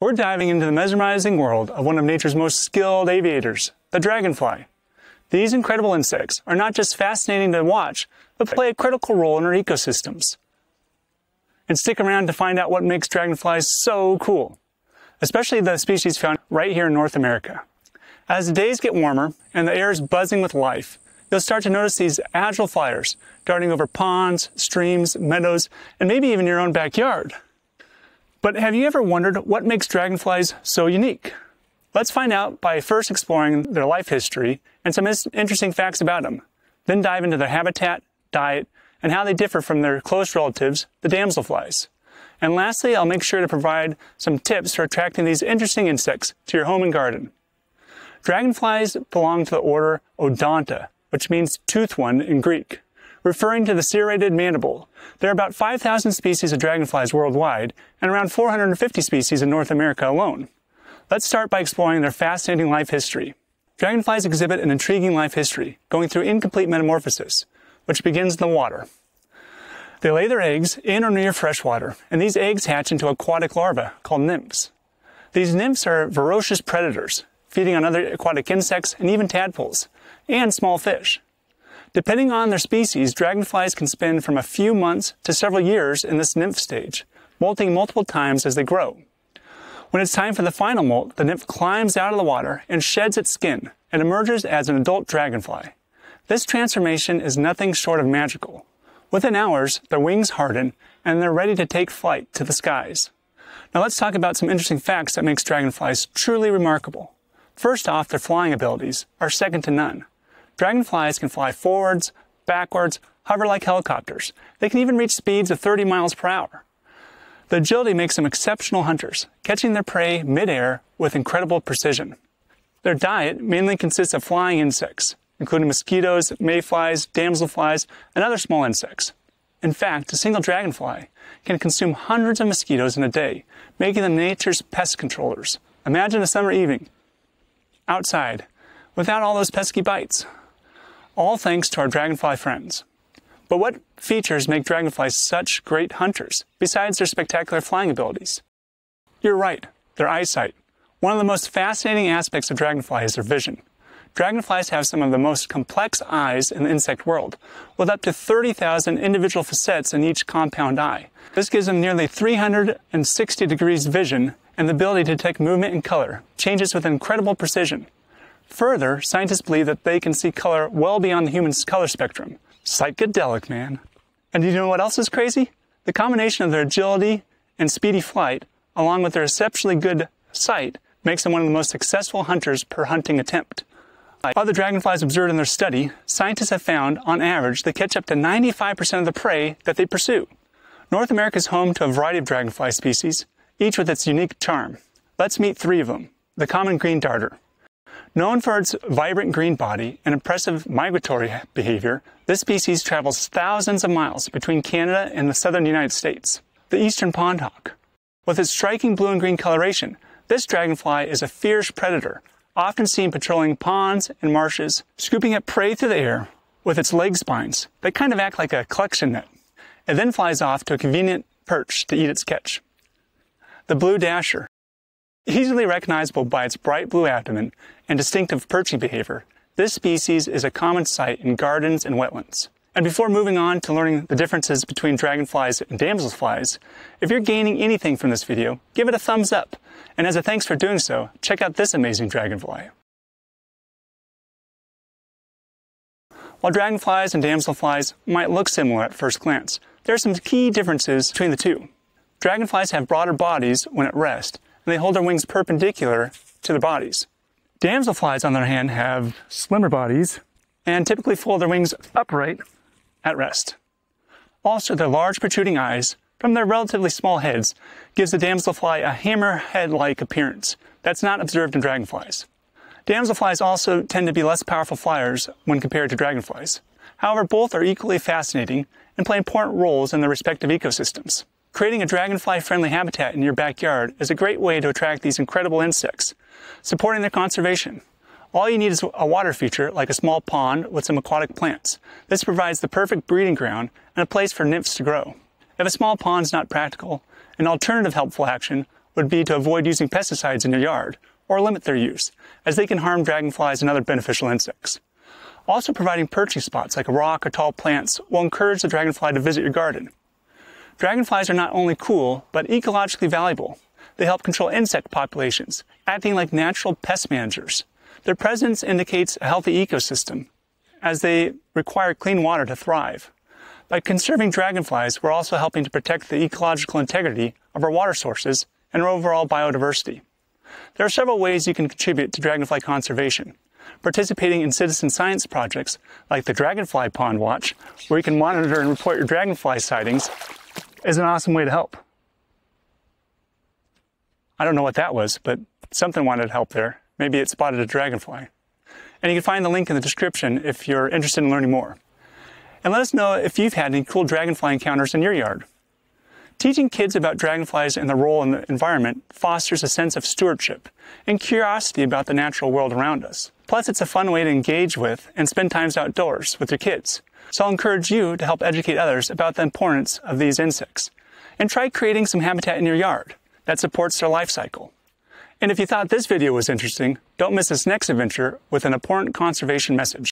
We're diving into the mesmerizing world of one of nature's most skilled aviators, the dragonfly. These incredible insects are not just fascinating to watch, but play a critical role in our ecosystems. And stick around to find out what makes dragonflies so cool, especially the species found right here in North America. As the days get warmer and the air is buzzing with life, you'll start to notice these agile flyers darting over ponds, streams, meadows, and maybe even your own backyard. But have you ever wondered what makes dragonflies so unique? Let's find out by first exploring their life history and some interesting facts about them. Then dive into their habitat, diet, and how they differ from their close relatives, the damselflies. And lastly, I'll make sure to provide some tips for attracting these interesting insects to your home and garden. Dragonflies belong to the order Odonata, which means tooth one in Greek referring to the serrated mandible. There are about 5,000 species of dragonflies worldwide and around 450 species in North America alone. Let's start by exploring their fascinating life history. Dragonflies exhibit an intriguing life history, going through incomplete metamorphosis, which begins in the water. They lay their eggs in or near fresh water, and these eggs hatch into aquatic larvae called nymphs. These nymphs are voracious predators, feeding on other aquatic insects and even tadpoles, and small fish. Depending on their species, dragonflies can spend from a few months to several years in this nymph stage, molting multiple times as they grow. When it's time for the final molt, the nymph climbs out of the water and sheds its skin and emerges as an adult dragonfly. This transformation is nothing short of magical. Within hours, their wings harden and they're ready to take flight to the skies. Now let's talk about some interesting facts that makes dragonflies truly remarkable. First off, their flying abilities are second to none. Dragonflies can fly forwards, backwards, hover like helicopters. They can even reach speeds of 30 miles per hour. The agility makes them exceptional hunters, catching their prey midair with incredible precision. Their diet mainly consists of flying insects, including mosquitoes, mayflies, damselflies, and other small insects. In fact, a single dragonfly can consume hundreds of mosquitoes in a day, making them nature's pest controllers. Imagine a summer evening outside without all those pesky bites all thanks to our dragonfly friends. But what features make dragonflies such great hunters, besides their spectacular flying abilities? You're right, their eyesight. One of the most fascinating aspects of dragonfly is their vision. Dragonflies have some of the most complex eyes in the insect world, with up to 30,000 individual facets in each compound eye. This gives them nearly 360 degrees vision and the ability to detect movement and color, changes with incredible precision. Further, scientists believe that they can see color well beyond the human's color spectrum. Psychedelic, man. And do you know what else is crazy? The combination of their agility and speedy flight, along with their exceptionally good sight, makes them one of the most successful hunters per hunting attempt. Of the dragonflies observed in their study, scientists have found, on average, they catch up to 95% of the prey that they pursue. North America is home to a variety of dragonfly species, each with its unique charm. Let's meet three of them. The common green darner. Known for its vibrant green body and impressive migratory behavior, this species travels thousands of miles between Canada and the southern United States. The eastern pondhawk. With its striking blue and green coloration, this dragonfly is a fierce predator, often seen patrolling ponds and marshes, scooping up prey through the air with its leg spines that kind of act like a collection net. It then flies off to a convenient perch to eat its catch. The blue dasher. Easily recognizable by its bright blue abdomen and distinctive perching behavior, this species is a common sight in gardens and wetlands. And before moving on to learning the differences between dragonflies and damselflies, if you're gaining anything from this video, give it a thumbs up. And as a thanks for doing so, check out this amazing dragonfly. While dragonflies and damselflies might look similar at first glance, there are some key differences between the two. Dragonflies have broader bodies when at rest, and they hold their wings perpendicular to their bodies. Damselflies, on the other hand, have slimmer bodies and typically fold their wings upright at rest. Also, their large protruding eyes from their relatively small heads gives the damselfly a hammerhead-like appearance that's not observed in dragonflies. Damselflies also tend to be less powerful flyers when compared to dragonflies. However, both are equally fascinating and play important roles in their respective ecosystems. Creating a dragonfly-friendly habitat in your backyard is a great way to attract these incredible insects, supporting their conservation. All you need is a water feature like a small pond with some aquatic plants. This provides the perfect breeding ground and a place for nymphs to grow. If a small pond is not practical, an alternative helpful action would be to avoid using pesticides in your yard or limit their use, as they can harm dragonflies and other beneficial insects. Also, providing perching spots like a rock or tall plants will encourage the dragonfly to visit your garden. Dragonflies are not only cool, but ecologically valuable. They help control insect populations, acting like natural pest managers. Their presence indicates a healthy ecosystem, as they require clean water to thrive. By conserving dragonflies, we're also helping to protect the ecological integrity of our water sources and our overall biodiversity. There are several ways you can contribute to dragonfly conservation. Participating in citizen science projects like the Dragonfly Pond Watch, where you can monitor and report your dragonfly sightings, is an awesome way to help. I don't know what that was, but something wanted help there. Maybe it spotted a dragonfly. And you can find the link in the description if you're interested in learning more. And let us know if you've had any cool dragonfly encounters in your yard. Teaching kids about dragonflies and their role in the environment fosters a sense of stewardship and curiosity about the natural world around us. Plus, it's a fun way to engage with and spend times outdoors with your kids. So I'll encourage you to help educate others about the importance of these insects. And try creating some habitat in your yard that supports their life cycle. And if you thought this video was interesting, don't miss this next adventure with an important conservation message.